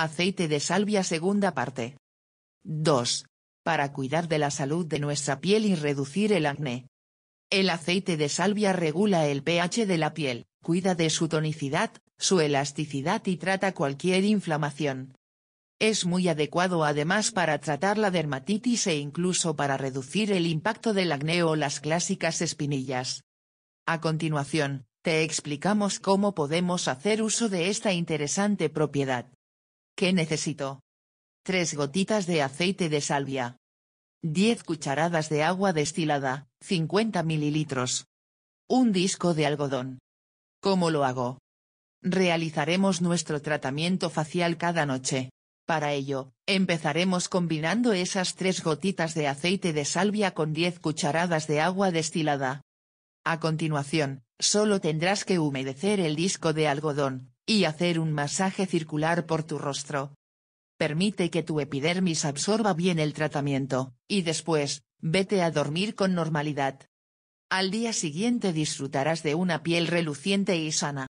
Aceite de salvia segunda parte. 2. Para cuidar de la salud de nuestra piel y reducir el acné. El aceite de salvia regula el pH de la piel, cuida de su tonicidad, su elasticidad y trata cualquier inflamación. Es muy adecuado además para tratar la dermatitis e incluso para reducir el impacto del acné o las clásicas espinillas. A continuación, te explicamos cómo podemos hacer uso de esta interesante propiedad. ¿Qué necesito? 3 gotitas de aceite de salvia. 10 cucharadas de agua destilada, 50 mililitros. Un disco de algodón. ¿Cómo lo hago? Realizaremos nuestro tratamiento facial cada noche. Para ello, empezaremos combinando esas tres gotitas de aceite de salvia con 10 cucharadas de agua destilada. A continuación, solo tendrás que humedecer el disco de algodón, y hacer un masaje circular por tu rostro. Permite que tu epidermis absorba bien el tratamiento, y después, vete a dormir con normalidad. Al día siguiente disfrutarás de una piel reluciente y sana.